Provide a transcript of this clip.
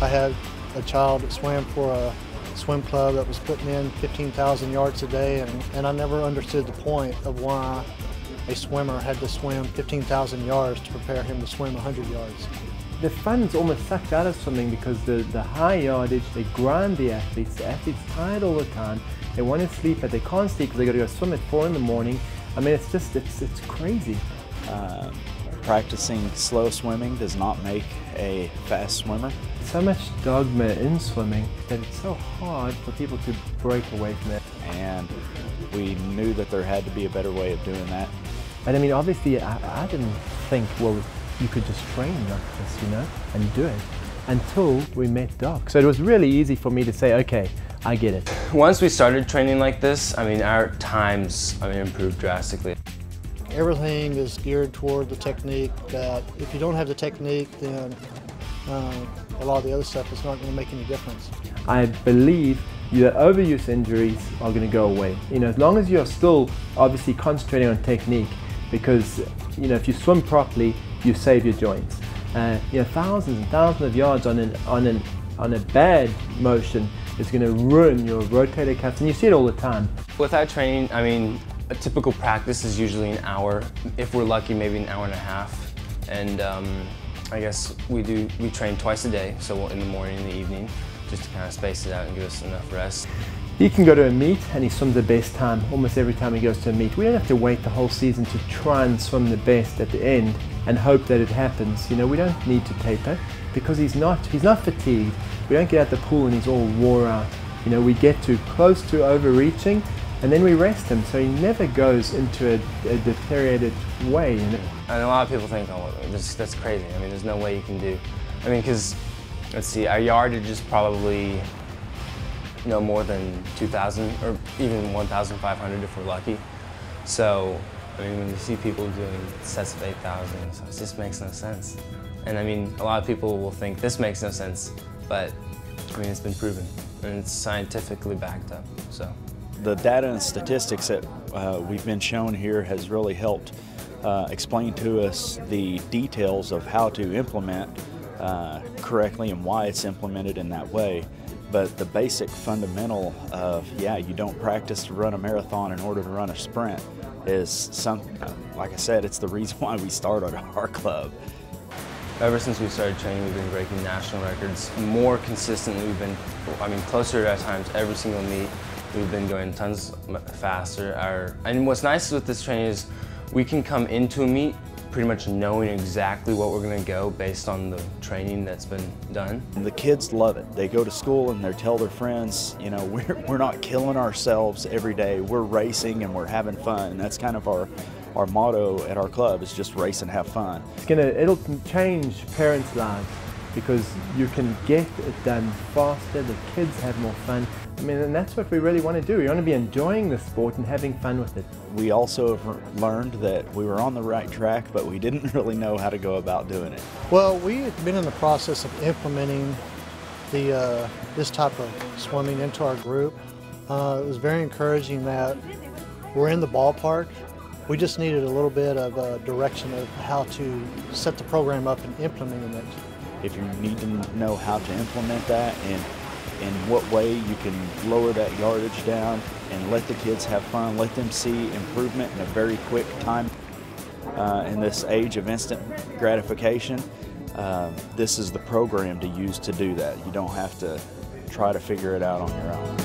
I had a child that swam for a swim club that was putting in 15,000 yards a day, and, and I never understood the point of why a swimmer had to swim 15,000 yards to prepare him to swim 100 yards. The fun's almost sucked out of swimming because the, the high yardage, they grind the athletes, the athletes tired all the time, they want to sleep but they can't sleep because they got to go swim at 4 in the morning. I mean, it's just, it's, it's crazy. Uh, practicing slow swimming does not make a fast swimmer. So much dogma in swimming that it's so hard for people to break away from it. And we knew that there had to be a better way of doing that. And I mean, obviously, I, I didn't think, well, you could just train like this, you know, and do it until we met Doc. So it was really easy for me to say, okay, I get it. Once we started training like this, I mean, our times I mean, improved drastically. Everything is geared toward the technique that if you don't have the technique, then uh, a lot of the other stuff is not going to make any difference. I believe your overuse injuries are going to go away. You know, as long as you're still obviously concentrating on technique, because you know if you swim properly, you save your joints. Uh, you know, thousands and thousands of yards on an on an on a bad motion is going to ruin your rotator cuffs, and you see it all the time. Without training, I mean, a typical practice is usually an hour. If we're lucky, maybe an hour and a half. And um, I guess we do we train twice a day, so in the morning and the evening, just to kind of space it out and give us enough rest. He can go to a meet and he swims the best time almost every time he goes to a meet. We don't have to wait the whole season to try and swim the best at the end and hope that it happens. You know, we don't need to taper because he's not he's not fatigued. We don't get out the pool and he's all wore out. You know, we get to close to overreaching and then we rest him so he never goes into a, a deteriorated way. And a lot of people think, oh, this, that's crazy. I mean, there's no way you can do. I mean, because, let's see, our yardage is probably know, more than 2,000 or even 1,500 if we're lucky. So, I mean, when you see people doing sets of 8,000, so it just makes no sense. And I mean, a lot of people will think this makes no sense, but I mean, it's been proven and it's scientifically backed up, so. The data and statistics that uh, we've been shown here has really helped uh, explain to us the details of how to implement uh, correctly and why it's implemented in that way. But the basic fundamental of, yeah, you don't practice to run a marathon in order to run a sprint is some, like I said, it's the reason why we started our club. Ever since we started training, we've been breaking national records. More consistently, we've been, I mean, closer at times every single meet. We've been going tons faster. Our, and what's nice with this training is we can come into a meet pretty much knowing exactly what we're going to go based on the training that's been done. The kids love it. They go to school and they tell their friends, you know, we're, we're not killing ourselves every day. We're racing and we're having fun. That's kind of our our motto at our club is just race and have fun. It's gonna it'll change parents' lives because you can get it done faster, the kids have more fun. I mean, and that's what we really want to do. We want to be enjoying the sport and having fun with it. We also have learned that we were on the right track, but we didn't really know how to go about doing it. Well, we had been in the process of implementing the uh, this type of swimming into our group. Uh, it was very encouraging that we're in the ballpark. We just needed a little bit of uh, direction of how to set the program up and implementing it if you need to know how to implement that and in what way you can lower that yardage down and let the kids have fun, let them see improvement in a very quick time. Uh, in this age of instant gratification, uh, this is the program to use to do that. You don't have to try to figure it out on your own.